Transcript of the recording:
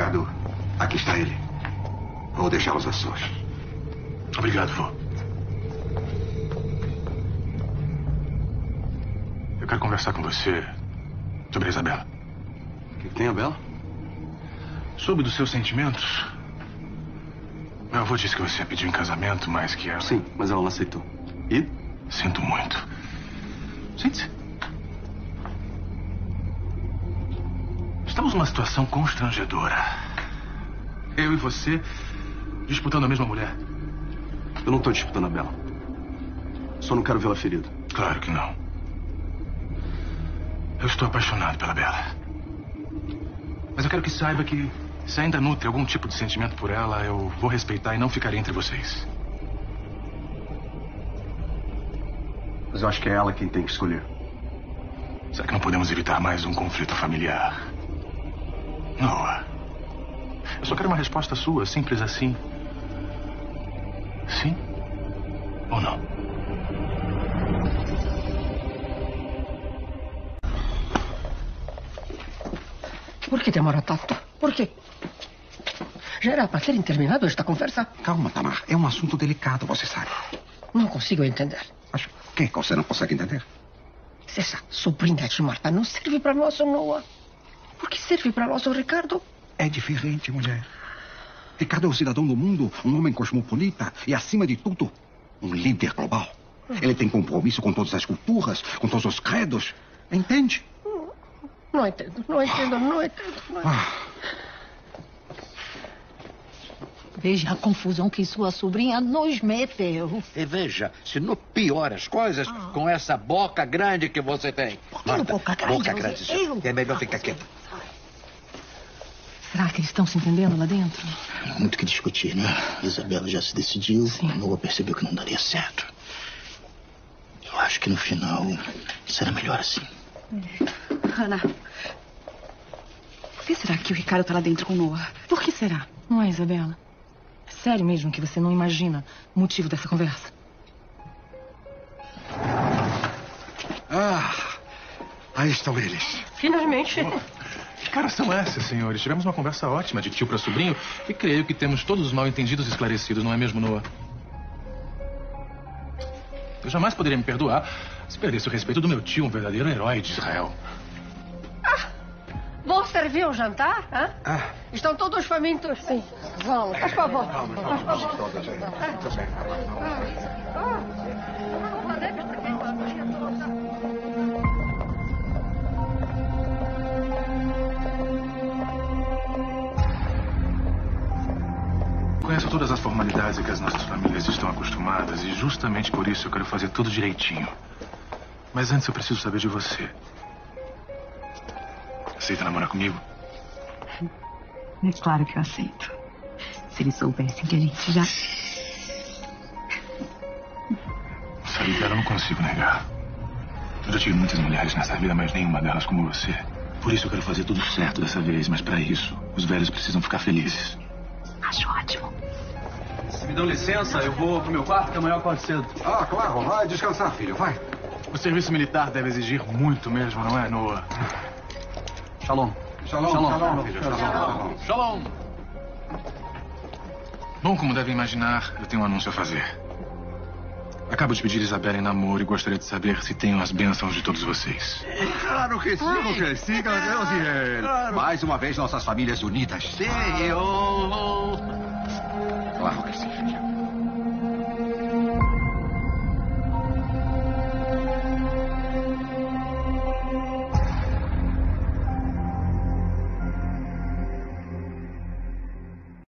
Ricardo, aqui está ele. Vou deixá-los a sós. Obrigado, vô. Eu quero conversar com você sobre a Isabela. O que tem a Bela? Soube dos seus sentimentos. Meu avô disse que você pediu em casamento, mas que ela... Sim, mas ela não aceitou. E? Sinto muito. Sente-se. Estamos numa situação constrangedora. Eu e você disputando a mesma mulher. Eu não estou disputando a Bela. Só não quero vê-la ferida. Claro que não. Eu estou apaixonado pela Bela. Mas eu quero que saiba que, se ainda nutre algum tipo de sentimento por ela, eu vou respeitar e não ficarei entre vocês. Mas eu acho que é ela quem tem que escolher. Será que não podemos evitar mais um conflito familiar? Noah. Eu só quero uma resposta sua, simples assim. Sim ou não? Por que demora tanto? Por quê? Já era para ter terminado esta conversa? Calma, Tamar. É um assunto delicado, você sabe. Não consigo entender. Mas o que você não consegue entender? Se essa sobrinha de Marta não serve para nosso Noah, por que serve para nosso Ricardo? É diferente, mulher. Ricardo é um cidadão do mundo, um homem cosmopolita e, acima de tudo, um líder global. Ele tem compromisso com todas as culturas, com todos os credos. Entende? Não entendo, não entendo, não entendo. Não entendo. Ah, Veja a confusão que sua sobrinha nos meteu. E veja, se não piora as coisas com essa boca grande que você tem. Por que boca grande? Boca grande, sim. Eu- É melhor ficar quieto. Será que eles estão se entendendo lá dentro? Muito que discutir, né? Isabela já se decidiu. Noah percebeu que não daria certo. Eu acho que no final será melhor assim. Ana, por que será que o Ricardo tá lá dentro com o Noah? Por que será? Não é, Isabela? É sério mesmo que você não imagina o motivo dessa conversa? ah, aí estão eles. Finalmente. Que caras são essas, senhores? Tivemos uma conversa ótima de tio para sobrinho e creio que temos todos os mal entendidos esclarecidos, não é mesmo, Noah? Eu jamais poderia me perdoar se perdesse o respeito do meu tio, um verdadeiro herói de Israel. Vou servir o jantar? hã? Estão todos famintos? Sim. Vamos, faz favor. Faz favor. Conheço todas as formalidades a que as nossas famílias estão acostumadas e justamente por isso eu quero fazer tudo direitinho. Mas antes eu preciso saber de você. Aceita namorar comigo? É claro que eu aceito. Se eles soubessem que a gente já. Sabe, eu não consigo negar. Eu já tive muitas mulheres nessa vida, mas nenhuma delas como você. Por isso eu quero fazer tudo certo dessa vez, mas para isso, os velhos precisam ficar felizes. Acho ótimo. Se me dão licença, eu vou pro meu quarto, que amanhã eu acordo cedo. Ah, claro. Vai descansar, filho. Vai. O serviço militar deve exigir muito mesmo, não é, Noah? Shalom. Shalom, Shalom. shalom. Shalom, shalom. Shalom! Bom, como devem imaginar, eu tenho um anúncio a fazer. Acabo de pedir Isabela em namoro e gostaria de saber se tenho as bênçãos de todos vocês. Claro que sim, que sim, Deus e ele. Mais uma vez, nossas famílias unidas. Sim, eu... Claro que sim, filho.